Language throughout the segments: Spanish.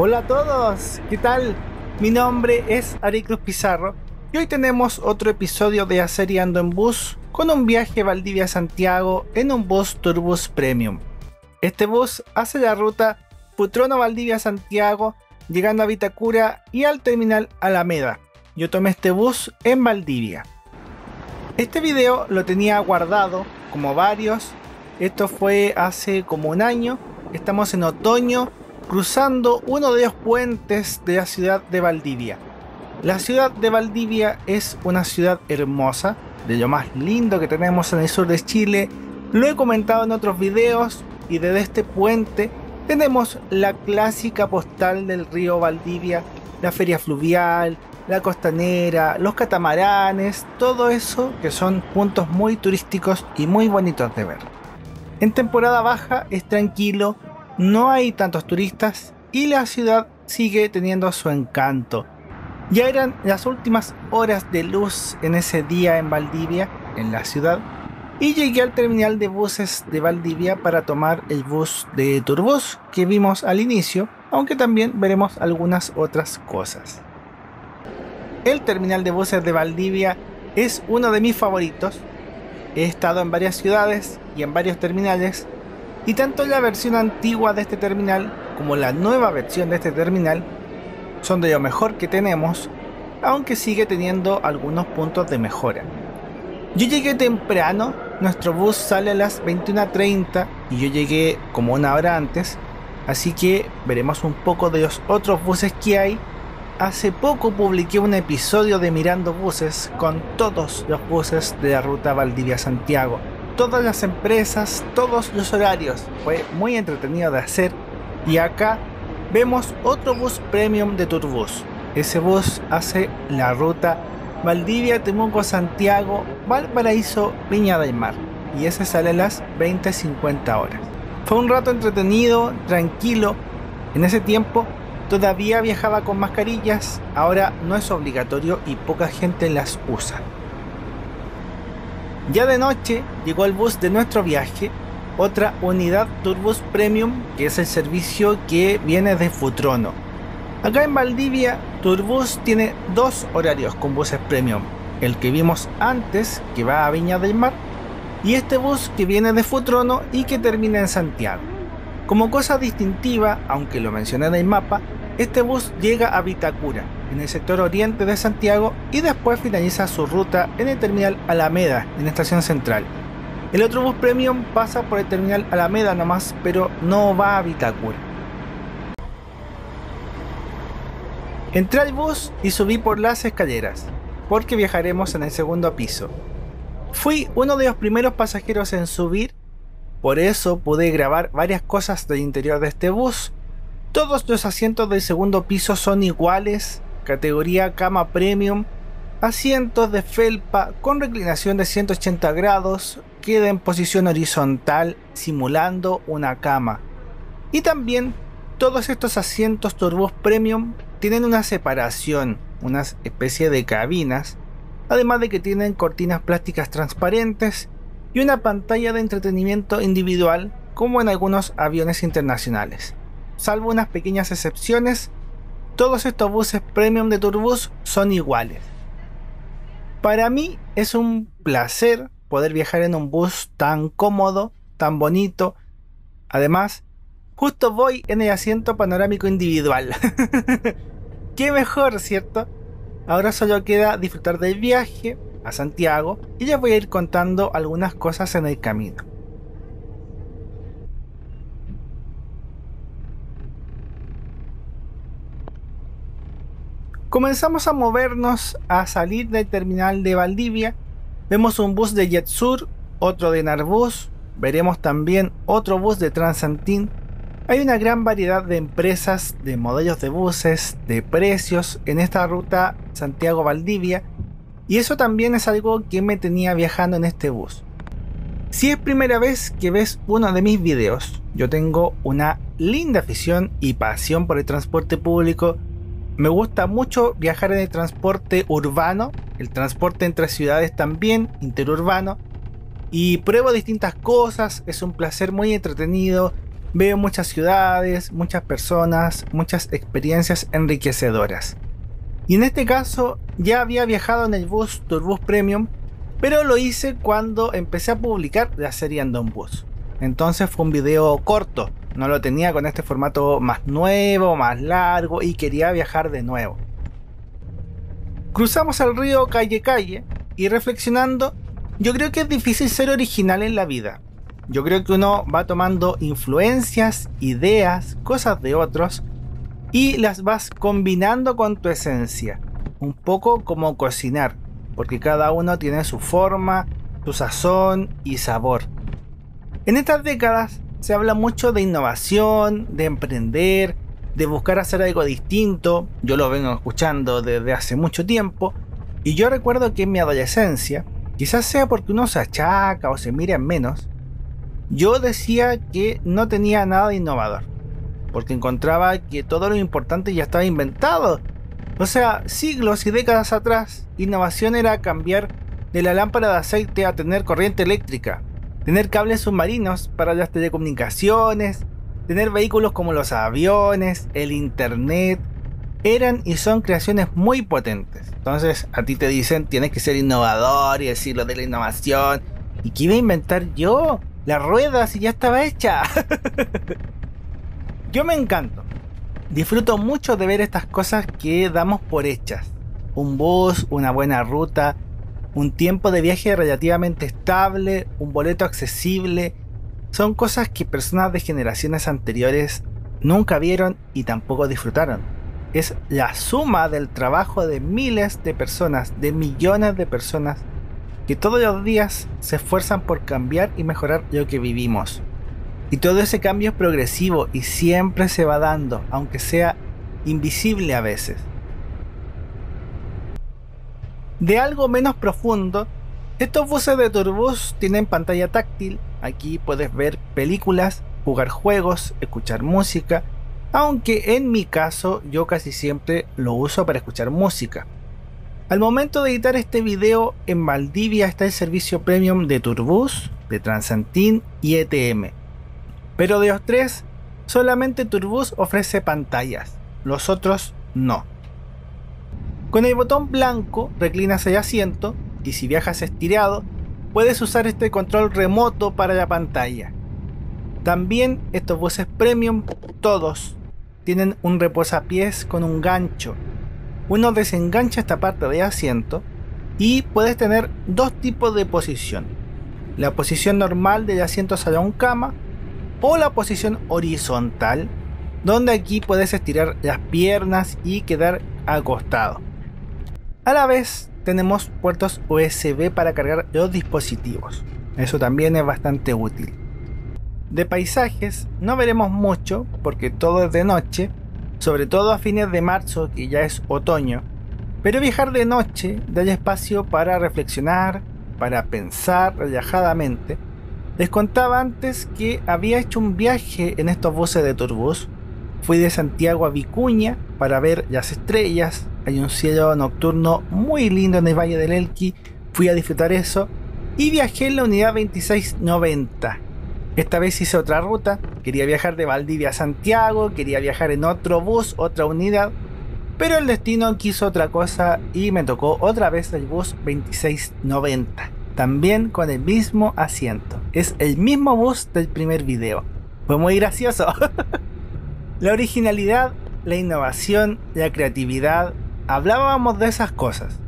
Hola a todos, ¿qué tal? Mi nombre es Ari Cruz Pizarro y hoy tenemos otro episodio de Ando en Bus con un viaje Valdivia-Santiago en un bus Turbus Premium. Este bus hace la ruta Putrono-Valdivia-Santiago llegando a Vitacura y al terminal Alameda. Yo tomé este bus en Valdivia. Este video lo tenía guardado como varios. Esto fue hace como un año. Estamos en otoño cruzando uno de los puentes de la ciudad de Valdivia. La ciudad de Valdivia es una ciudad hermosa, de lo más lindo que tenemos en el sur de Chile. Lo he comentado en otros videos y desde este puente tenemos la clásica postal del río Valdivia, la feria fluvial, la costanera, los catamaranes, todo eso que son puntos muy turísticos y muy bonitos de ver. En temporada baja es tranquilo, no hay tantos turistas y la ciudad sigue teniendo su encanto. Ya eran las últimas horas de luz en ese día en Valdivia, en la ciudad, y llegué al terminal de buses de Valdivia para tomar el bus de Turbus que vimos al inicio, aunque también veremos algunas otras cosas. El terminal de buses de Valdivia es uno de mis favoritos. He estado en varias ciudades y en varios terminales y tanto la versión antigua de este terminal como la nueva versión de este terminal son de lo mejor que tenemos, aunque sigue teniendo algunos puntos de mejora. Yo llegué temprano, nuestro bus sale a las 21.30 y yo llegué como una hora antes, así que veremos un poco de los otros buses que hay. Hace poco publiqué un episodio de Mirando Buses con todos los buses de la ruta Valdivia-Santiago todas las empresas, todos los horarios. Fue muy entretenido de hacer. Y acá vemos otro bus premium de Turbus. Ese bus hace la ruta Valdivia, Temuco, Santiago, Valparaíso, Viña del Mar. Y ese sale a las 20.50 horas. Fue un rato entretenido, tranquilo. En ese tiempo todavía viajaba con mascarillas, ahora no es obligatorio y poca gente las usa. Ya de noche llegó el bus de nuestro viaje, otra unidad Turbus Premium, que es el servicio que viene de Futrono. Acá en Valdivia, Turbus tiene dos horarios con buses premium. El que vimos antes, que va a Viña del Mar, y este bus que viene de Futrono y que termina en Santiago. Como cosa distintiva, aunque lo mencioné en el mapa, este bus llega a Vitacura, en el sector oriente de Santiago y después finaliza su ruta en el terminal Alameda, en la estación central. El otro bus premium pasa por el terminal Alameda nomás, pero no va a Vitacura. Entré al bus y subí por las escaleras, porque viajaremos en el segundo piso. Fui uno de los primeros pasajeros en subir, por eso pude grabar varias cosas del interior de este bus. Todos los asientos del segundo piso son iguales categoría cama premium, asientos de felpa con reclinación de 180 grados, queda en posición horizontal simulando una cama. Y también todos estos asientos turbos premium tienen una separación, una especie de cabinas, además de que tienen cortinas plásticas transparentes y una pantalla de entretenimiento individual como en algunos aviones internacionales. Salvo unas pequeñas excepciones, todos estos buses premium de Turbus son iguales. Para mí es un placer poder viajar en un bus tan cómodo, tan bonito. Además, justo voy en el asiento panorámico individual. Qué mejor, ¿cierto? Ahora solo queda disfrutar del viaje a Santiago y ya voy a ir contando algunas cosas en el camino. Comenzamos a movernos a salir del terminal de Valdivia. Vemos un bus de JetSur, otro de Narbus, veremos también otro bus de Transantin. Hay una gran variedad de empresas, de modelos de buses, de precios en esta ruta Santiago-Valdivia y eso también es algo que me tenía viajando en este bus. Si es primera vez que ves uno de mis videos, yo tengo una linda afición y pasión por el transporte público me gusta mucho viajar en el transporte urbano, el transporte entre ciudades también, interurbano. Y pruebo distintas cosas, es un placer muy entretenido. Veo muchas ciudades, muchas personas, muchas experiencias enriquecedoras. Y en este caso ya había viajado en el bus Turbus Premium, pero lo hice cuando empecé a publicar la serie Andon Bus. Entonces fue un video corto, no lo tenía con este formato más nuevo, más largo y quería viajar de nuevo. Cruzamos el río calle calle y reflexionando, yo creo que es difícil ser original en la vida. Yo creo que uno va tomando influencias, ideas, cosas de otros y las vas combinando con tu esencia. Un poco como cocinar, porque cada uno tiene su forma, su sazón y sabor. En estas décadas se habla mucho de innovación, de emprender, de buscar hacer algo distinto. Yo lo vengo escuchando desde hace mucho tiempo. Y yo recuerdo que en mi adolescencia, quizás sea porque uno se achaca o se mira en menos, yo decía que no tenía nada de innovador porque encontraba que todo lo importante ya estaba inventado. O sea, siglos y décadas atrás, innovación era cambiar de la lámpara de aceite a tener corriente eléctrica, tener cables submarinos para las telecomunicaciones, tener vehículos como los aviones, el internet, eran y son creaciones muy potentes. Entonces a ti te dicen tienes que ser innovador y decir lo de la innovación. ¿Y qué iba a inventar yo? La rueda si ya estaba hecha. Yo me encanto. Disfruto mucho de ver estas cosas que damos por hechas. Un bus, una buena ruta, un tiempo de viaje relativamente estable, un boleto accesible. Son cosas que personas de generaciones anteriores nunca vieron y tampoco disfrutaron. Es la suma del trabajo de miles de personas, de millones de personas, que todos los días se esfuerzan por cambiar y mejorar lo que vivimos. Y todo ese cambio es progresivo y siempre se va dando, aunque sea invisible a veces. De algo menos profundo, estos buses de Turbus tienen pantalla táctil, aquí puedes ver películas, jugar juegos, escuchar música, aunque en mi caso yo casi siempre lo uso para escuchar música. Al momento de editar este video, en Valdivia está el servicio premium de Turbus, de Transantin y ETM. Pero de los tres, solamente Turbus ofrece pantallas, los otros no. Con el botón blanco reclinas el asiento y si viajas estirado, puedes usar este control remoto para la pantalla. También estos buses premium, todos, tienen un reposapiés con un gancho. Uno desengancha esta parte de asiento y puedes tener dos tipos de posición. La posición normal del asiento salón cama o la posición horizontal, donde aquí puedes estirar las piernas y quedar acostado. A la vez tenemos puertos USB para cargar los dispositivos. Eso también es bastante útil. De paisajes no veremos mucho porque todo es de noche, sobre todo a fines de marzo que ya es otoño. Pero viajar de noche da espacio para reflexionar, para pensar relajadamente les contaba antes que había hecho un viaje en estos buses de Turbus. Fui de Santiago a Vicuña para ver las estrellas. Hay un cielo nocturno muy lindo en el Valle del Elqui. Fui a disfrutar eso. Y viajé en la unidad 2690. Esta vez hice otra ruta. Quería viajar de Valdivia a Santiago. Quería viajar en otro bus, otra unidad. Pero el destino quiso otra cosa y me tocó otra vez el bus 2690 también con el mismo asiento. Es el mismo bus del primer video. Fue muy gracioso. la originalidad, la innovación, la creatividad, hablábamos de esas cosas.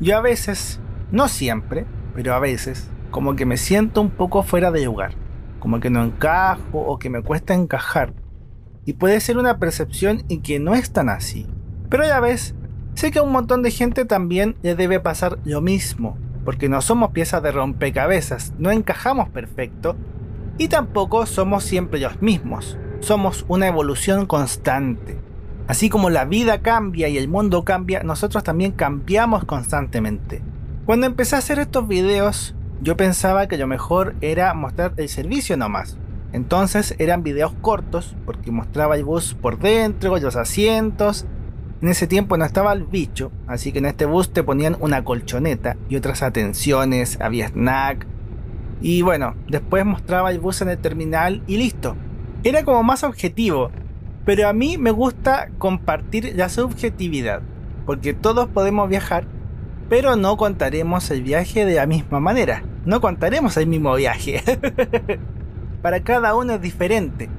Yo a veces, no siempre, pero a veces, como que me siento un poco fuera de lugar, como que no encajo o que me cuesta encajar. Y puede ser una percepción y que no es tan así. Pero a la vez, sé que a un montón de gente también le debe pasar lo mismo porque no somos piezas de rompecabezas, no encajamos perfecto y tampoco somos siempre los mismos, somos una evolución constante. Así como la vida cambia y el mundo cambia, nosotros también cambiamos constantemente. Cuando empecé a hacer estos videos, yo pensaba que lo mejor era mostrar el servicio nomás. Entonces eran videos cortos porque mostraba el bus por dentro, los asientos en ese tiempo no estaba el bicho, así que en este bus te ponían una colchoneta y otras atenciones, había snack. Y bueno, después mostraba el bus en el terminal y listo. Era como más objetivo, pero a mí me gusta compartir la subjetividad, porque todos podemos viajar, pero no contaremos el viaje de la misma manera, no contaremos el mismo viaje. Para cada uno es diferente.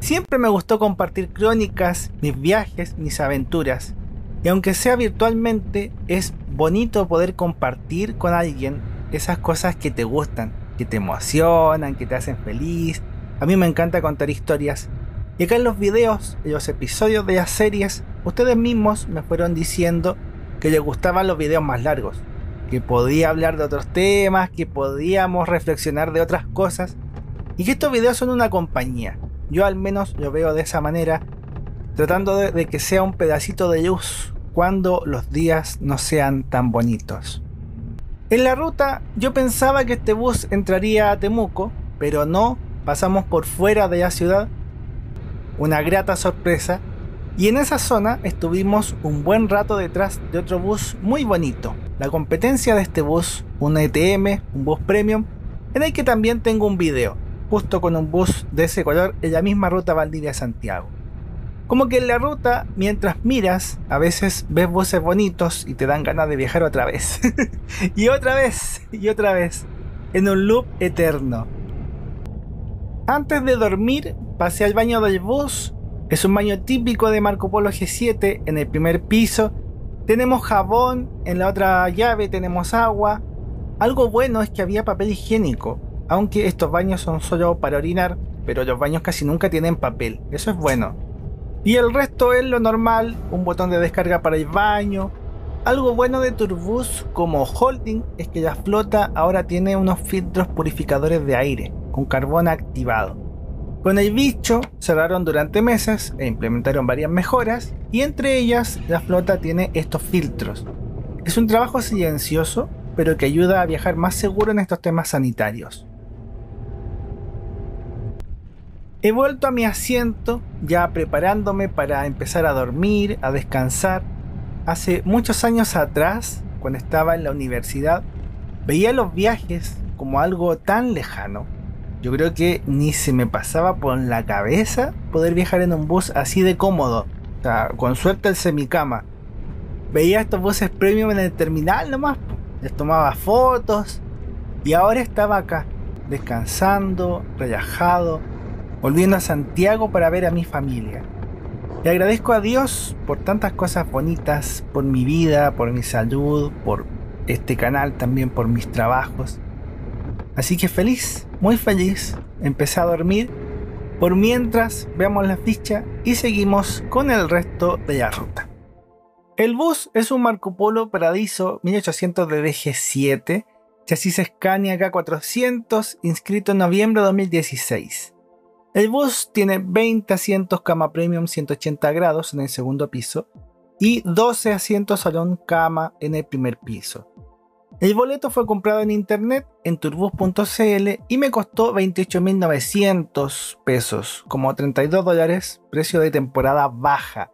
Siempre me gustó compartir crónicas, mis viajes, mis aventuras, y aunque sea virtualmente, es bonito poder compartir con alguien esas cosas que te gustan, que te emocionan, que te hacen feliz. A mí me encanta contar historias. Y acá en los videos, en los episodios de las series, ustedes mismos me fueron diciendo que les gustaban los videos más largos, que podía hablar de otros temas, que podíamos reflexionar de otras cosas, y que estos videos son una compañía. Yo al menos lo veo de esa manera tratando de, que sea un pedacito de luz cuando los días no sean tan bonitos. En la ruta yo pensaba que este bus entraría a Temuco, pero no, pasamos por fuera de la ciudad. Una grata sorpresa. Y en esa zona estuvimos un buen rato detrás de otro bus muy bonito. La competencia de este bus, un ETM, un bus premium, en el que también tengo un video, justo con un bus de ese color en la misma ruta Valdivia-Santiago. Como que en la ruta, mientras miras, a veces ves voces bonitos y te dan ganas de viajar otra vez. y otra vez, y otra vez, en un loop eterno. Antes de dormir, pasé al baño del bus. Es un baño típico de Marco Polo G7 en el primer piso. Tenemos jabón, en la otra llave tenemos agua. Algo bueno es que había papel higiénico, aunque estos baños son solo para orinar, pero los baños casi nunca tienen papel. Eso es bueno. Y el resto es lo normal, un botón de descarga para el baño. Algo bueno de Turbus como holding es que la flota ahora tiene unos filtros purificadores de aire con carbón activado. Con el bicho cerraron durante meses e implementaron varias mejoras y entre ellas la flota tiene estos filtros. Es un trabajo silencioso pero que ayuda a viajar más seguro en estos temas sanitarios. He vuelto a mi asiento, ya preparándome para empezar a dormir, a descansar. Hace muchos años atrás, cuando estaba en la universidad, veía los viajes como algo tan lejano. Yo creo que ni se me pasaba por la cabeza poder viajar en un bus así de cómodo. O sea, con suerte el semicama. Veía estos buses premium en el terminal nomás. Les tomaba fotos. Y ahora estaba acá, descansando, relajado volviendo a Santiago para ver a mi familia. Le agradezco a Dios por tantas cosas bonitas, por mi vida, por mi salud, por este canal, también por mis trabajos. Así que feliz, muy feliz, empecé a dormir. Por mientras, veamos la ficha y seguimos con el resto de la ruta. El bus es un Marco Polo Paradiso 1800 de DG7, chasis Scania K400, inscrito en noviembre de 2016. El bus tiene 20 asientos cama premium 180 grados en el segundo piso y 12 asientos salón cama en el primer piso. El boleto fue comprado en internet en turbus.cl y me costó 28.900 pesos, como 32 dólares, precio de temporada baja.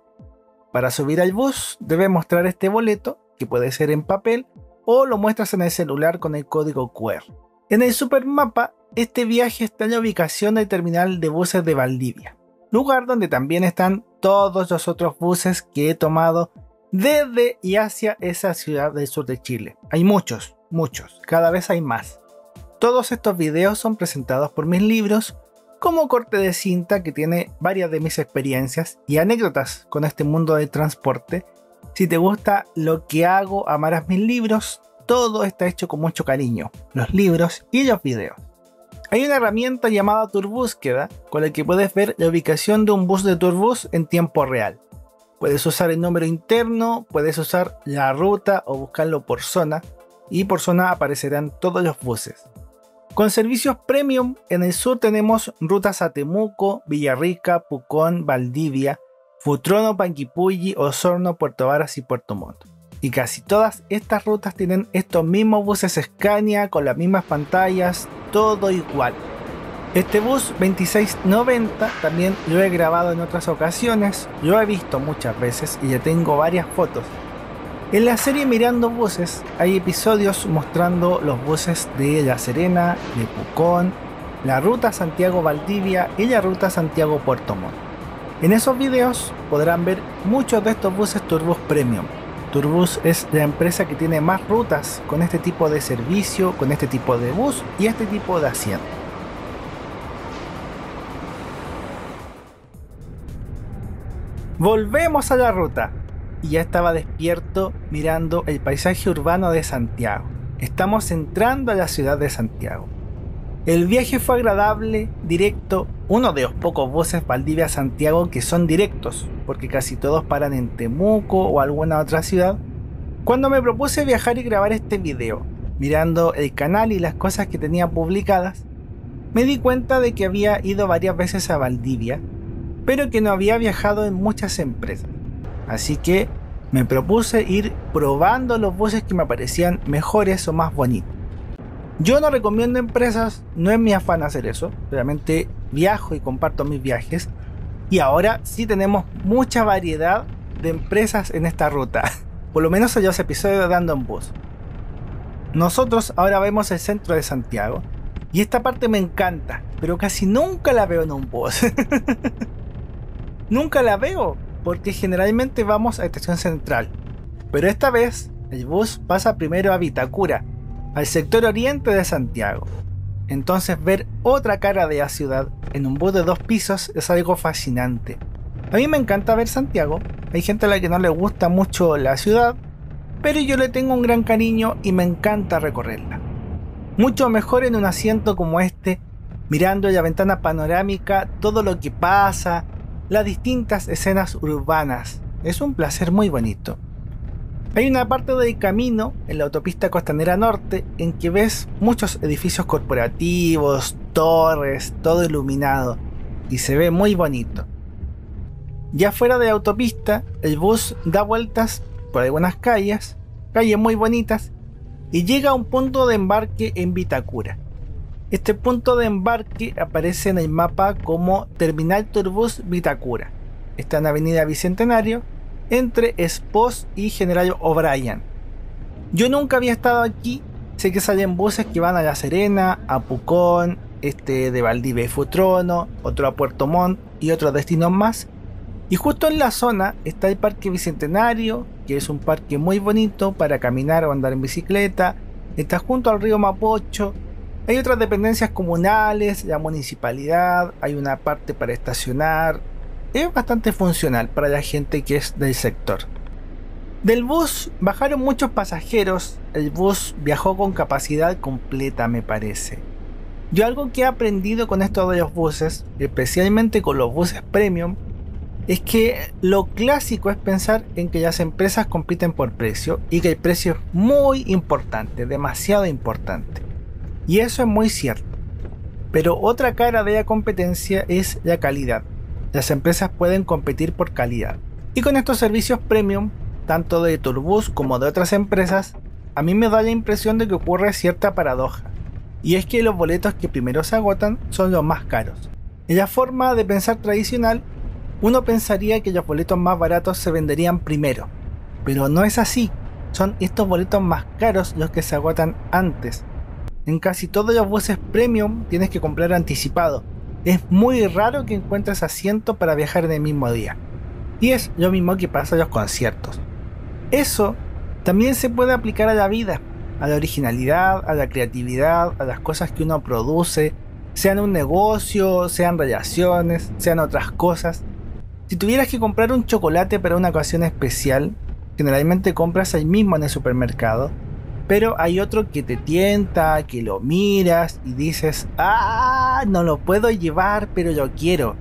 Para subir al bus debes mostrar este boleto, que puede ser en papel, o lo muestras en el celular con el código QR. En el supermapa este viaje está en la ubicación del terminal de buses de Valdivia, lugar donde también están todos los otros buses que he tomado desde y hacia esa ciudad del sur de Chile. Hay muchos, muchos, cada vez hay más. Todos estos videos son presentados por mis libros como corte de cinta que tiene varias de mis experiencias y anécdotas con este mundo del transporte. Si te gusta lo que hago, amarás mis libros. Todo está hecho con mucho cariño, los libros y los videos. Hay una herramienta llamada Turbúsqueda con la que puedes ver la ubicación de un bus de Turbus en tiempo real. Puedes usar el número interno, puedes usar la ruta o buscarlo por zona y por zona aparecerán todos los buses. Con servicios premium, en el sur tenemos rutas a Temuco, Villarrica, Pucón, Valdivia, Futrono, Panquipulli, Osorno, Puerto Varas y Puerto Montt. Y casi todas estas rutas tienen estos mismos buses Scania con las mismas pantallas, todo igual. Este bus 2690 también lo he grabado en otras ocasiones, lo he visto muchas veces y ya tengo varias fotos. En la serie Mirando Buses hay episodios mostrando los buses de La Serena, de Pucón, la ruta Santiago-Valdivia y la ruta Santiago-Puerto Montt. En esos videos podrán ver muchos de estos buses Turbus Premium. Turbus es la empresa que tiene más rutas con este tipo de servicio, con este tipo de bus y este tipo de asiento. Volvemos a la ruta. Y ya estaba despierto mirando el paisaje urbano de Santiago. Estamos entrando a la ciudad de Santiago. El viaje fue agradable, directo, uno de los pocos buses Valdivia-Santiago que son directos, porque casi todos paran en Temuco o alguna otra ciudad. Cuando me propuse viajar y grabar este video, mirando el canal y las cosas que tenía publicadas, me di cuenta de que había ido varias veces a Valdivia, pero que no había viajado en muchas empresas. Así que me propuse ir probando los buses que me parecían mejores o más bonitos. Yo no recomiendo empresas, no es mi afán hacer eso. Realmente viajo y comparto mis viajes. Y ahora sí tenemos mucha variedad de empresas en esta ruta. Por lo menos en los episodios de Dando en Bus. Nosotros ahora vemos el centro de Santiago. Y esta parte me encanta, pero casi nunca la veo en un bus. nunca la veo, porque generalmente vamos a Estación Central. Pero esta vez el bus pasa primero a Vitacura, al sector oriente de Santiago. Entonces ver otra cara de la ciudad en un bus de dos pisos es algo fascinante. A mí me encanta ver Santiago, hay gente a la que no le gusta mucho la ciudad, pero yo le tengo un gran cariño y me encanta recorrerla. Mucho mejor en un asiento como este, mirando la ventana panorámica todo lo que pasa, las distintas escenas urbanas. Es un placer muy bonito. Hay una parte del camino en la autopista costanera norte en que ves muchos edificios corporativos, torres, todo iluminado y se ve muy bonito. Ya fuera de la autopista, el bus da vueltas por algunas calles, calles muy bonitas, y llega a un punto de embarque en Vitacura. Este punto de embarque aparece en el mapa como Terminal Turbus Vitacura. Está en Avenida Bicentenario entre Spos y General O'Brien. Yo nunca había estado aquí, sé que salen buses que van a La Serena, a Pucón, este de Valdivia y Futrono, otro a Puerto Montt y otros destinos más. Y justo en la zona está el Parque Bicentenario, que es un parque muy bonito para caminar o andar en bicicleta. Está junto al río Mapocho. Hay otras dependencias comunales, la municipalidad, hay una parte para estacionar, es bastante funcional para la gente que es del sector. Del bus bajaron muchos pasajeros, el bus viajó con capacidad completa me parece. Yo algo que he aprendido con esto de los buses, especialmente con los buses premium, es que lo clásico es pensar en que las empresas compiten por precio y que el precio es muy importante, demasiado importante. Y eso es muy cierto. Pero otra cara de la competencia es la calidad las empresas pueden competir por calidad. Y con estos servicios premium, tanto de Turbus como de otras empresas, a mí me da la impresión de que ocurre cierta paradoja. Y es que los boletos que primero se agotan son los más caros. En la forma de pensar tradicional, uno pensaría que los boletos más baratos se venderían primero. Pero no es así. Son estos boletos más caros los que se agotan antes. En casi todos los buses premium tienes que comprar anticipado, es muy raro que encuentres asiento para viajar en el mismo día. Y es lo mismo que pasa en los conciertos. Eso también se puede aplicar a la vida, a la originalidad, a la creatividad, a las cosas que uno produce, sean un negocio, sean relaciones, sean otras cosas. Si tuvieras que comprar un chocolate para una ocasión especial, generalmente compras ahí mismo en el supermercado, pero hay otro que te tienta, que lo miras y dices, ah, no lo puedo llevar, pero lo quiero.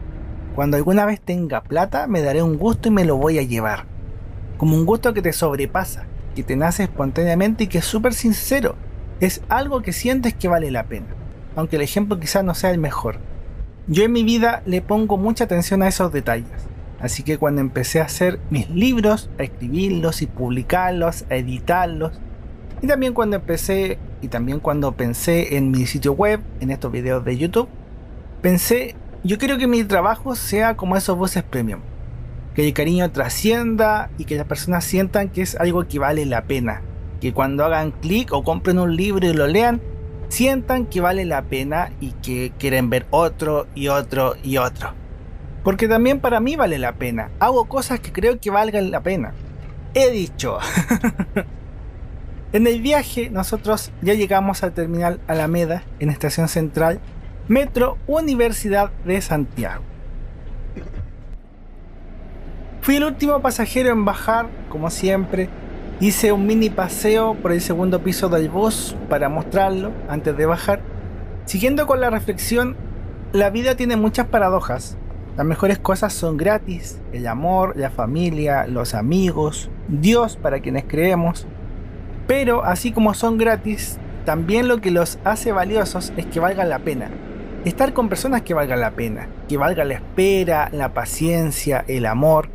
Cuando alguna vez tenga plata, me daré un gusto y me lo voy a llevar. Como un gusto que te sobrepasa, que te nace espontáneamente y que es súper sincero. Es algo que sientes que vale la pena, aunque el ejemplo quizás no sea el mejor. Yo en mi vida le pongo mucha atención a esos detalles. Así que cuando empecé a hacer mis libros, a escribirlos y publicarlos, a editarlos, y también cuando empecé y también cuando pensé en mi sitio web, en estos videos de YouTube, pensé, yo quiero que mi trabajo sea como esos voces premium. Que el cariño trascienda y que las personas sientan que es algo que vale la pena. Que cuando hagan clic o compren un libro y lo lean, sientan que vale la pena y que quieren ver otro y otro y otro. Porque también para mí vale la pena. Hago cosas que creo que valgan la pena. He dicho. en el viaje nosotros ya llegamos al terminal Alameda en Estación Central, Metro Universidad de Santiago. Fui el último pasajero en bajar, como siempre. Hice un mini paseo por el segundo piso del bus para mostrarlo antes de bajar. Siguiendo con la reflexión, la vida tiene muchas paradojas. Las mejores cosas son gratis, el amor, la familia, los amigos, Dios para quienes creemos. Pero así como son gratis, también lo que los hace valiosos es que valgan la pena. Estar con personas que valgan la pena, que valga la espera, la paciencia, el amor.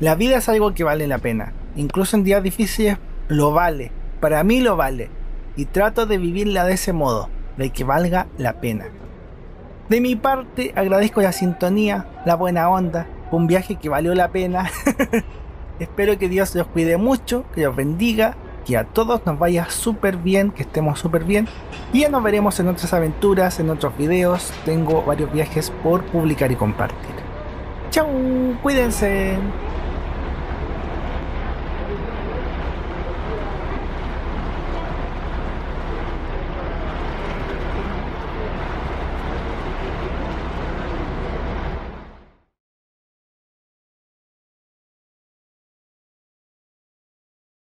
La vida es algo que vale la pena. Incluso en días difíciles lo vale. Para mí lo vale. Y trato de vivirla de ese modo, de que valga la pena. De mi parte agradezco la sintonía, la buena onda, un viaje que valió la pena. Espero que Dios los cuide mucho, que los bendiga, que a todos nos vaya súper bien, que estemos súper bien. Y ya nos veremos en otras aventuras, en otros videos. Tengo varios viajes por publicar y compartir. Chau, cuídense.